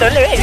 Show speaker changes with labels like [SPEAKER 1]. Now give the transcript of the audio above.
[SPEAKER 1] 等等。